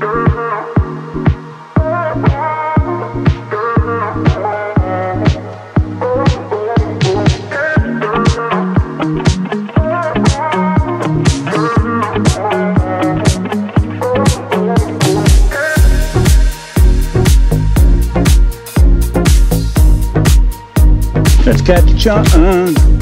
Let's catch on.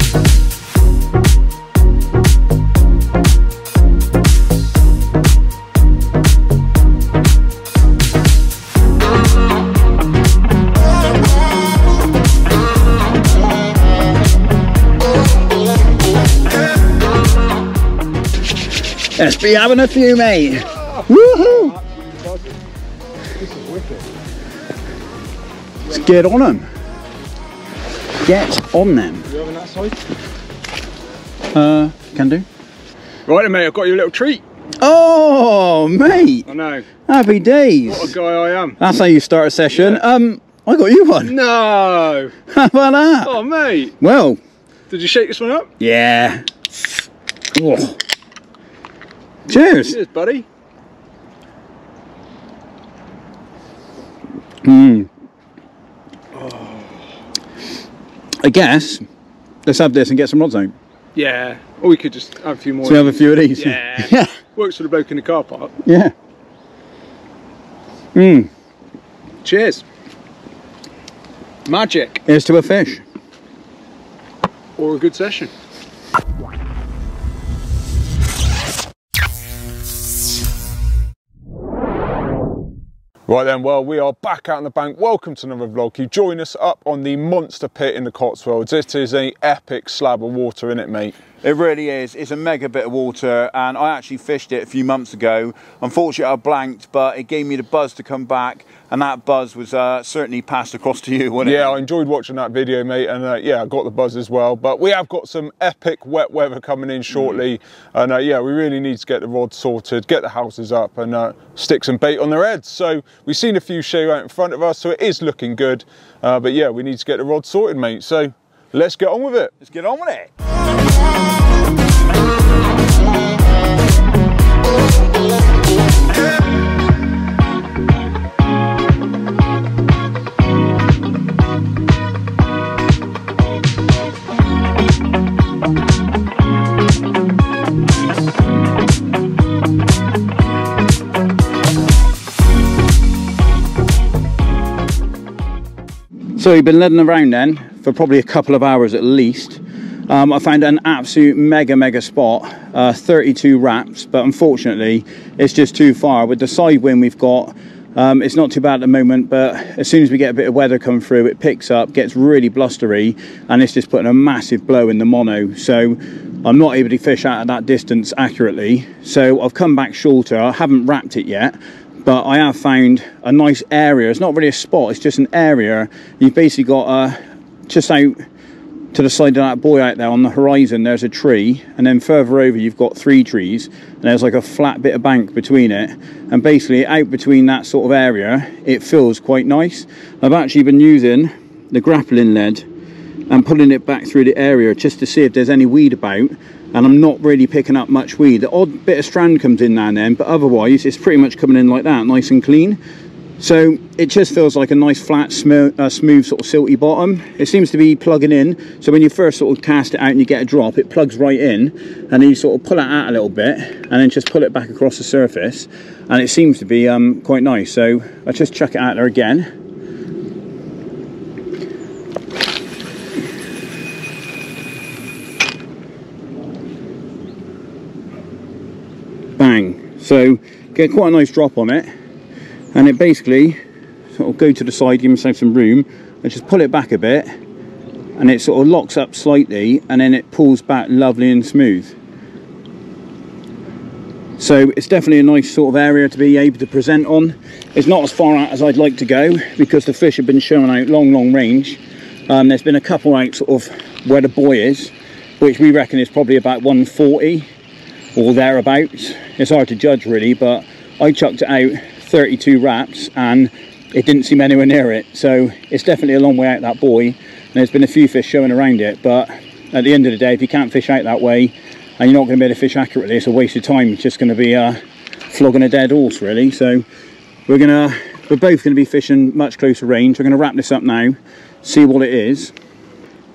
Let's be having a few, mate. Woohoo! Let's get on them. Get on them. You having that side? Uh, can do. Right then, mate, I've got you a little treat. Oh, mate. I know. Happy days. What a guy I am. That's how you start a session. Um, I got you one. No. How about that? Oh, mate. Well, Did you shake this one up? yeah. Oh. Cheers. Cheers, buddy. I guess let's have this and get some rods out. Yeah. Or we could just have a few more. So we have a few of these. Yeah. yeah. Works for the bloke in the car park. Yeah. Mm. Cheers. Magic. Here's to a fish. Or a good session. Right then, well, we are back out on the bank. Welcome to another vlog. You join us up on the monster pit in the Cotswolds. It is is an epic slab of water in it, mate. It really is. It's a mega bit of water, and I actually fished it a few months ago. Unfortunately, I blanked, but it gave me the buzz to come back, and that buzz was uh, certainly passed across to you, wasn't it? Yeah, I enjoyed watching that video, mate, and uh, yeah, I got the buzz as well. But we have got some epic wet weather coming in shortly, and uh, yeah, we really need to get the rods sorted, get the houses up, and uh, stick some bait on their heads. So we've seen a few show out in front of us, so it is looking good. Uh, but yeah, we need to get the rod sorted, mate. So let's get on with it. Let's get on with it. So we've been leading around then for probably a couple of hours at least. Um, I found an absolute mega mega spot, uh, 32 wraps, but unfortunately it's just too far. With the side wind we've got, um, it's not too bad at the moment, but as soon as we get a bit of weather come through, it picks up, gets really blustery, and it's just putting a massive blow in the mono. So I'm not able to fish out at that distance accurately. So I've come back shorter. I haven't wrapped it yet, but I have found a nice area. It's not really a spot, it's just an area. You've basically got uh, just out to the side of that buoy out there on the horizon, there's a tree, and then further over, you've got three trees, and there's like a flat bit of bank between it. And basically, out between that sort of area, it feels quite nice. I've actually been using the grappling lead and pulling it back through the area just to see if there's any weed about and I'm not really picking up much weed. The odd bit of strand comes in now and then, but otherwise it's pretty much coming in like that, nice and clean. So it just feels like a nice flat, sm uh, smooth sort of silty bottom. It seems to be plugging in, so when you first sort of cast it out and you get a drop, it plugs right in, and then you sort of pull it out a little bit, and then just pull it back across the surface, and it seems to be um, quite nice. So I just chuck it out there again. bang so get quite a nice drop on it and it basically sort of go to the side give myself some room and just pull it back a bit and it sort of locks up slightly and then it pulls back lovely and smooth. So it's definitely a nice sort of area to be able to present on. It's not as far out as I'd like to go because the fish have been showing out long long range. Um, there's been a couple out sort of where the buoy is which we reckon is probably about 140 or thereabouts. It's hard to judge really, but I chucked it out 32 wraps and it didn't seem anywhere near it. So it's definitely a long way out that buoy. And there's been a few fish showing around it, but at the end of the day, if you can't fish out that way and you're not going to be able to fish accurately, it's a waste of time. It's just going to be uh, flogging a dead horse really. So we're gonna, we're both gonna be fishing much closer range. We're gonna wrap this up now, see what it is.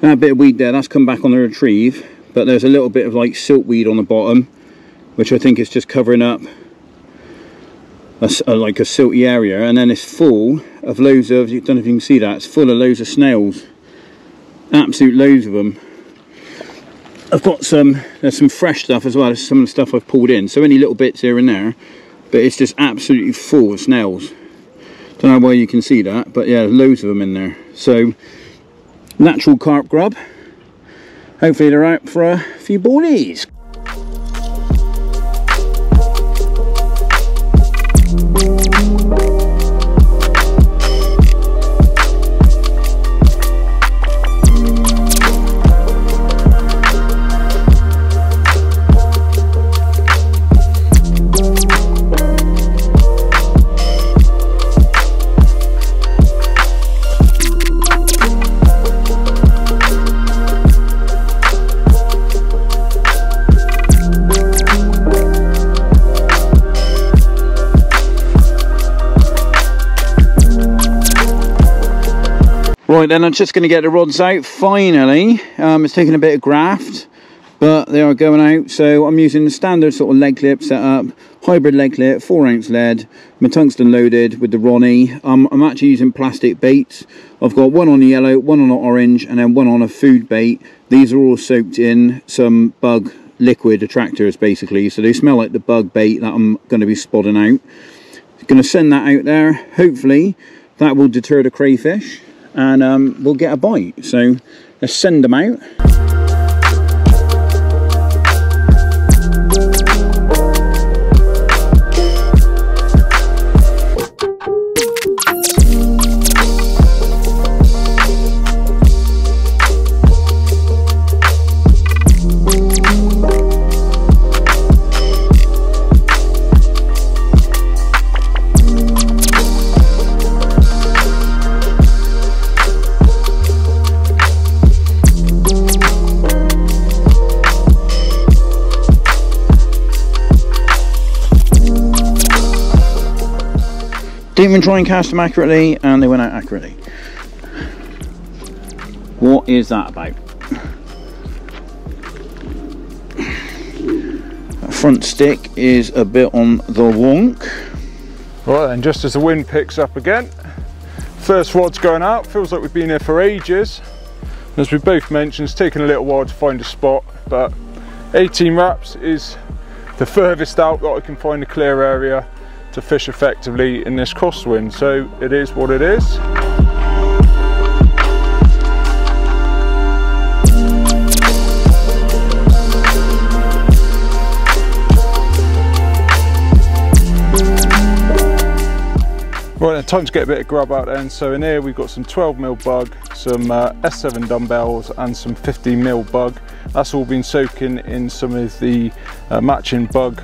That bit of weed there, that's come back on the retrieve, but there's a little bit of like silkweed on the bottom, which I think is just covering up a, a, like a silty area. And then it's full of loads of, you don't know if you can see that, it's full of loads of snails. Absolute loads of them. I've got some, there's some fresh stuff as well, some of the stuff I've pulled in. So any little bits here and there, but it's just absolutely full of snails. Don't know why you can see that, but yeah, loads of them in there. So, natural carp grub. Hopefully they're out for a few boilies. Right then, I'm just going to get the rods out finally. Um, it's taken a bit of graft, but they are going out. So I'm using the standard sort of leg clip setup, hybrid leg clip, 4 ounce lead, my tungsten loaded with the Ronnie. Um, I'm actually using plastic baits. I've got one on the yellow, one on the orange, and then one on a food bait. These are all soaked in some bug liquid attractors basically. So they smell like the bug bait that I'm going to be spotting out. Going to send that out there. Hopefully that will deter the crayfish and um, we'll get a bite. So let's send them out. Even try and cast them accurately and they went out accurately. What is that about? That front stick is a bit on the wonk. Right and just as the wind picks up again, first rod's going out, feels like we've been here for ages. As we both mentioned, it's taken a little while to find a spot, but 18 wraps is the furthest out that I can find a clear area to fish effectively in this crosswind. So it is what it is. Right, then time to get a bit of grub out then. So in here we've got some 12 mil bug, some uh, S7 dumbbells and some 50 mil bug. That's all been soaking in some of the uh, matching bug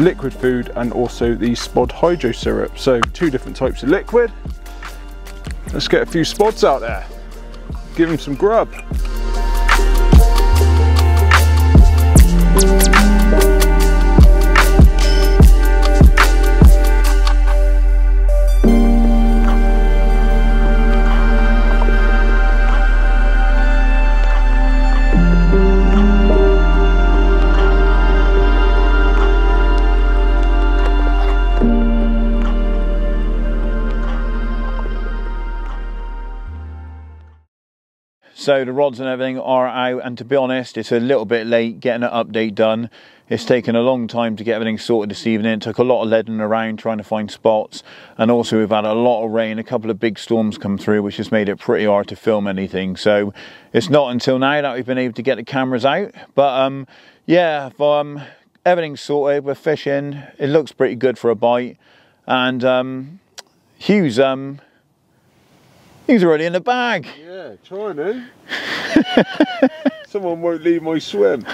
liquid food and also the spod hydro syrup. So two different types of liquid. Let's get a few spods out there. Give them some grub. So the rods and everything are out and to be honest it's a little bit late getting an update done. It's taken a long time to get everything sorted this evening. It took a lot of leading around trying to find spots and also we've had a lot of rain, a couple of big storms come through which has made it pretty hard to film anything. So it's not until now that we've been able to get the cameras out but um, yeah um, everything's sorted, we're fishing, it looks pretty good for a bite and um, Hugh's um, He's already in the bag. Yeah, trying to. Someone won't leave my swim.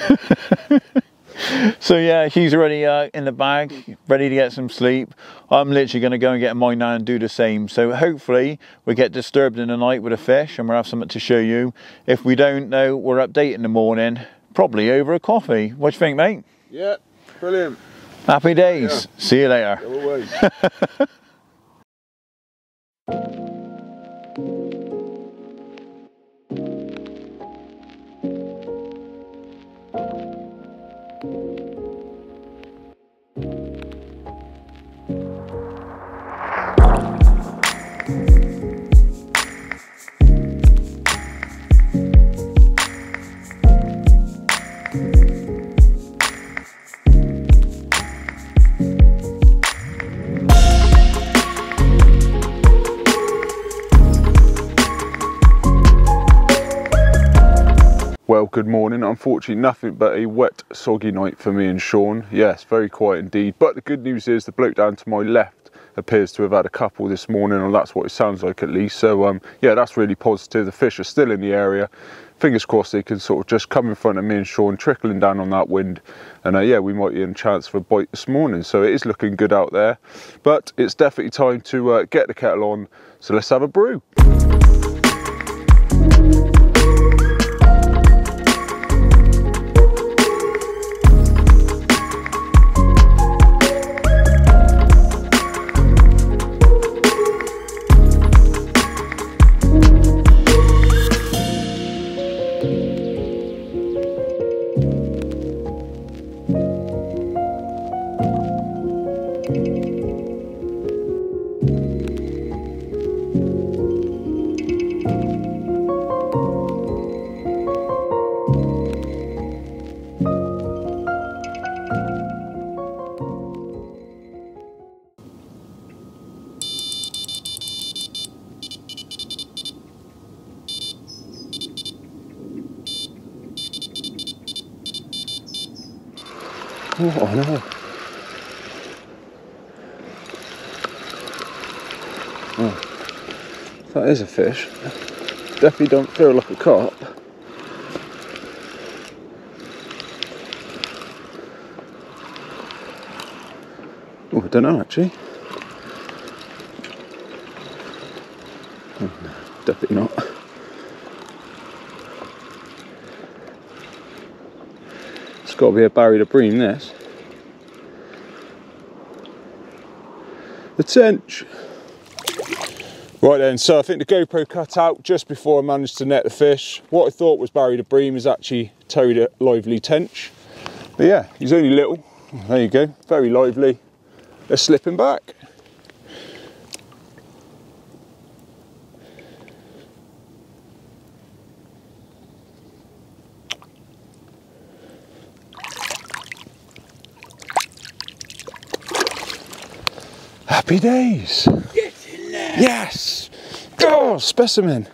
so yeah, he's already uh, in the bag, ready to get some sleep. I'm literally going to go and get mine now and do the same. So hopefully we get disturbed in the night with a fish and we'll have something to show you. If we don't know, we're updating in the morning, probably over a coffee. What do you think, mate? Yeah, brilliant. Happy days. See you later. good morning. Unfortunately, nothing but a wet, soggy night for me and Shaun. Yes, very quiet indeed. But the good news is the bloke down to my left appears to have had a couple this morning, or that's what it sounds like at least. So, um, yeah, that's really positive. The fish are still in the area. Fingers crossed they can sort of just come in front of me and Shaun, trickling down on that wind. And uh, yeah, we might be in chance for a bite this morning. So it is looking good out there. But it's definitely time to uh, get the kettle on. So let's have a brew. Definitely don't feel like a cop. Oh, I don't know actually. Oh, no, definitely not. It's got to be a Barry the Bream, this. The tench. Right then, so I think the GoPro cut out just before I managed to net the fish. What I thought was Barry the Bream is actually Toad Lively Tench. But yeah, he's only little. There you go, very lively. They're slipping back. Happy days. Yes! Oh, specimen.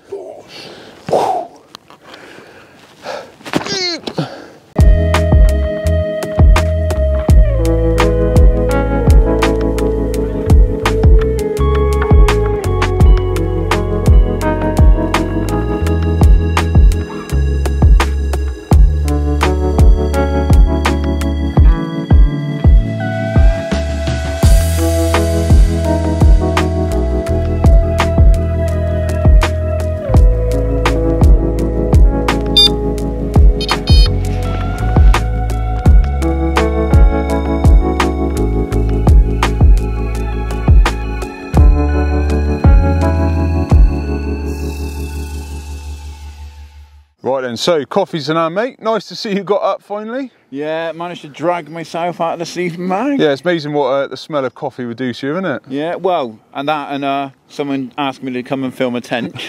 Then, so coffee's in hand, mate. Nice to see you got up finally. Yeah, managed to drag myself out of the sleeping bag. Yeah, it's amazing what uh, the smell of coffee would do to you, isn't it? Yeah, well, and that, and uh, someone asked me to come and film a tent.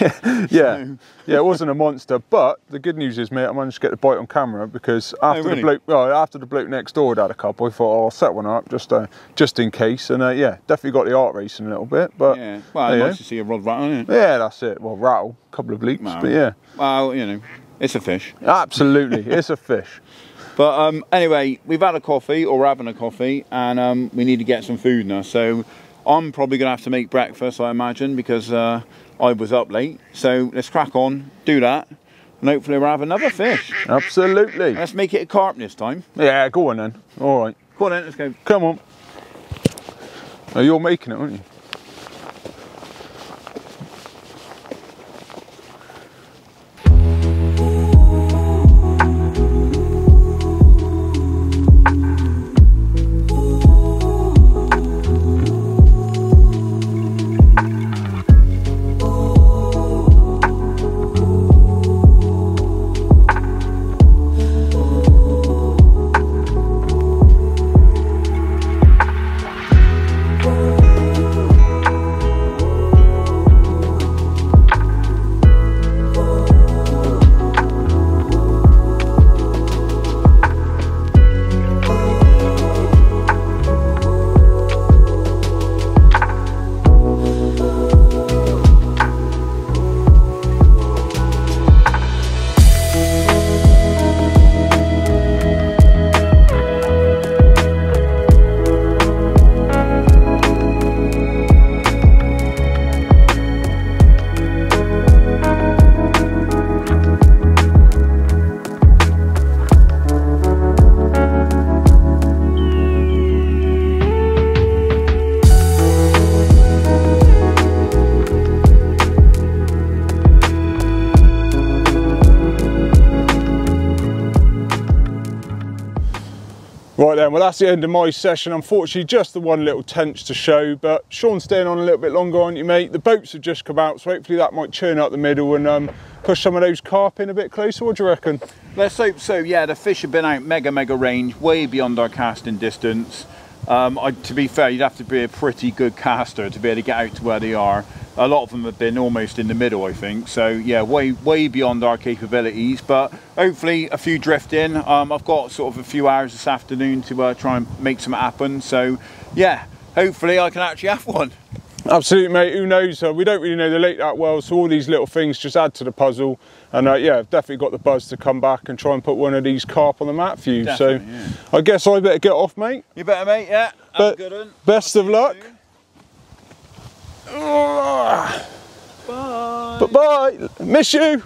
Yeah, yeah, it wasn't a monster, but the good news is, mate, I managed to get the bite on camera because after really? the bloke, well, after the bloke next door had had a couple, I thought, oh, I'll set one up just, uh, just in case, and uh, yeah, definitely got the heart racing a little bit, but yeah, well, nice to see a rod rattle, isn't it? yeah, that's it. Well, rattle, a couple of leaks, Well. but yeah, Well, you know, it's a fish. absolutely, it's a fish. But um, anyway, we've had a coffee, or we're having a coffee, and um, we need to get some food now. So I'm probably going to have to make breakfast, I imagine, because uh, I was up late. So let's crack on, do that, and hopefully we'll have another fish. Absolutely. Let's make it a carp this time. Yeah, go on then. All right, Come on then, let's go. come on. Oh, you're making it, aren't you? Then, well that's the end of my session. Unfortunately, just the one little tench to show, but Shaun's staying on a little bit longer, aren't you, mate? The boats have just come out, so hopefully that might churn up the middle and um, push some of those carp in a bit closer. What do you reckon? Let's hope so. Yeah, the fish have been out mega, mega range, way beyond our casting distance. Um, I, to be fair, you'd have to be a pretty good caster to be able to get out to where they are. A lot of them have been almost in the middle, I think. So yeah, way way beyond our capabilities. But hopefully a few drift in. Um, I've got sort of a few hours this afternoon to uh, try and make some happen. So yeah, hopefully I can actually have one. Absolutely, mate. Who knows? Uh, we don't really know the lake that well, so all these little things just add to the puzzle. And uh, yeah, I've definitely got the buzz to come back and try and put one of these carp on the map for you. Definitely, so yeah. I guess I better get off, mate. You better, mate. Yeah. But best of luck. Bye. Bye bye. Miss you.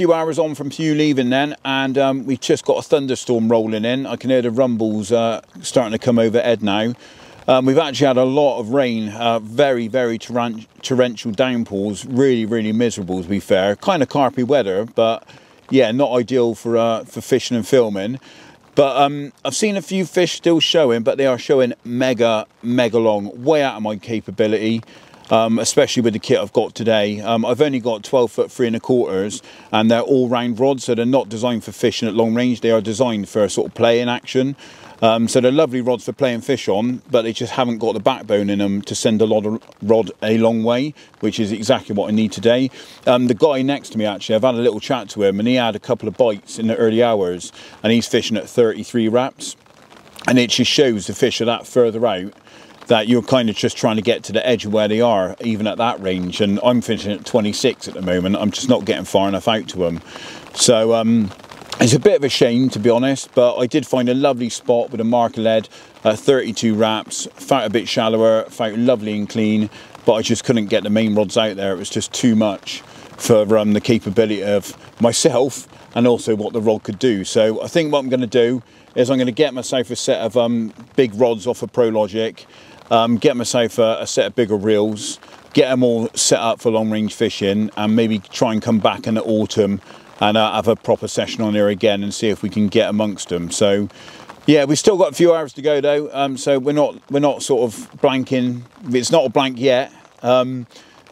Few hours on from you leaving then, and um, we've just got a thunderstorm rolling in. I can hear the rumbles uh, starting to come overhead now. Um, we've actually had a lot of rain, uh, very, very torrent- torrential downpours, really, really miserable to be fair. Kind of carpy weather, but yeah, not ideal for uh, for fishing and filming. But um, I've seen a few fish still showing, but they are showing mega, mega long, way out of my capability. Um, especially with the kit I've got today. Um, I've only got 12 foot three and a quarters, and they're all round rods, so they're not designed for fishing at long range. They are designed for a sort of play in action. Um, so they're lovely rods for playing fish on, but they just haven't got the backbone in them to send a lot of rod a long way, which is exactly what I need today. Um, the guy next to me, actually, I've had a little chat to him, and he had a couple of bites in the early hours, and he's fishing at 33 wraps, and it just shows the fish are that further out that you're kind of just trying to get to the edge of where they are, even at that range. And I'm fishing at 26 at the moment. I'm just not getting far enough out to them. So um, it's a bit of a shame, to be honest. But I did find a lovely spot with a marker lead, uh, 32 wraps, felt a bit shallower, felt lovely and clean. But I just couldn't get the main rods out there. It was just too much for um, the capability of myself and also what the rod could do. So I think what I'm going to do is I'm going to get myself a set of um, big rods off of ProLogic, um, get myself a, a set of bigger reels, get them all set up for long range fishing, and maybe try and come back in the autumn and uh, have a proper session on here again and see if we can get amongst them. So. Yeah, we've still got a few hours to go though, um, so we're not we're not sort of blanking. It's not a blank yet. Um,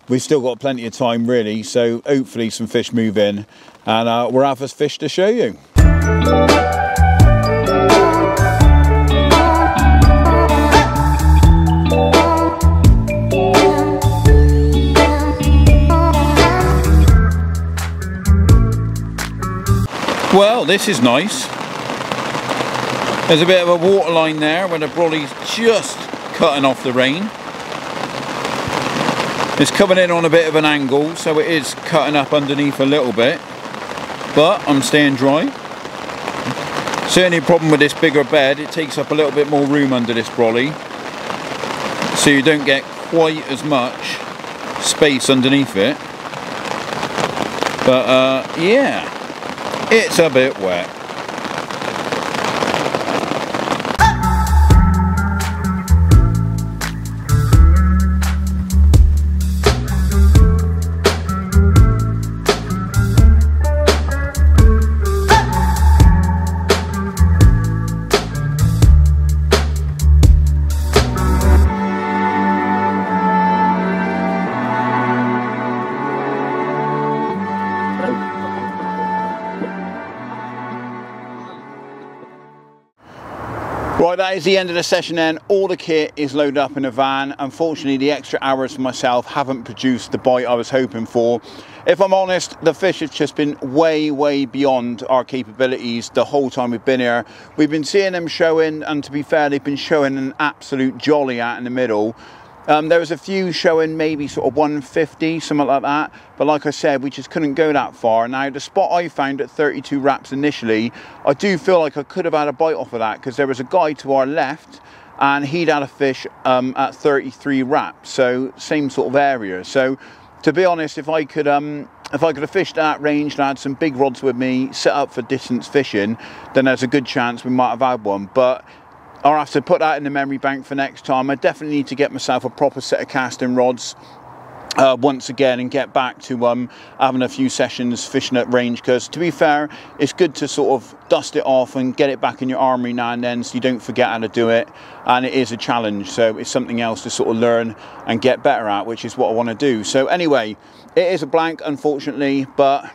we've still got plenty of time really, so hopefully some fish move in, and uh, we'll have us fish to show you. Well, this is nice. There's a bit of a water line there where the brolly's just cutting off the rain. It's coming in on a bit of an angle, so it is cutting up underneath a little bit. But I'm staying dry. Certainly a problem with this bigger bed, it takes up a little bit more room under this brolly. So you don't get quite as much space underneath it. But uh, yeah, it's a bit wet. Right, that is the end of the session then. All the kit is loaded up in a van. Unfortunately, the extra hours for myself haven't produced the bite I was hoping for. If I'm honest, the fish have just been way, way beyond our capabilities the whole time we've been here. We've been seeing them showing, and to be fair, they've been showing an absolute jolly out in the middle. Um, there was a few showing maybe sort of 150, something like that. But like I said, we just couldn't go that far. Now, the spot I found at 32 wraps initially, I do feel like I could have had a bite off of that because there was a guy to our left and he'd had a fish um, at 33 wraps. So same sort of area. So to be honest, if I could um, if I could have fished that range and had some big rods with me, set up for distance fishing, then there's a good chance we might have had one. But I'll have to put that in the memory bank for next time. I definitely need to get myself a proper set of casting rods uh, once again and get back to um, having a few sessions fishing at range because to be fair it's good to sort of dust it off and get it back in your armory now and then so you don't forget how to do it. And it is a challenge so it's something else to sort of learn and get better at which is what I want to do. So anyway it is a blank unfortunately but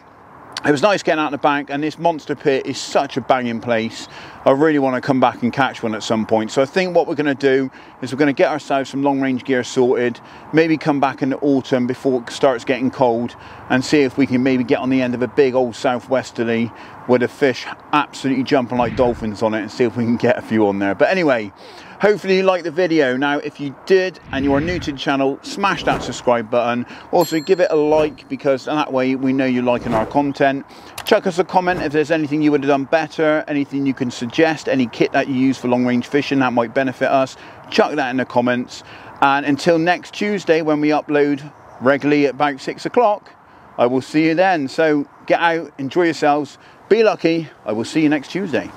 it was nice getting out of the bank and this monster pit is such a banging place I really want to come back and catch one at some point so I think what we're going to do is we're going to get ourselves some long range gear sorted maybe come back in the autumn before it starts getting cold and see if we can maybe get on the end of a big old southwesterly with the fish absolutely jumping like dolphins on it and see if we can get a few on there but anyway Hopefully you liked the video. Now, if you did and you are new to the channel, smash that subscribe button. Also, give it a like because that way we know you're liking our content. Chuck us a comment if there's anything you would have done better, anything you can suggest, any kit that you use for long range fishing that might benefit us. Chuck that in the comments. And until next Tuesday when we upload regularly at about six o'clock, I will see you then. So get out, enjoy yourselves, be lucky. I will see you next Tuesday.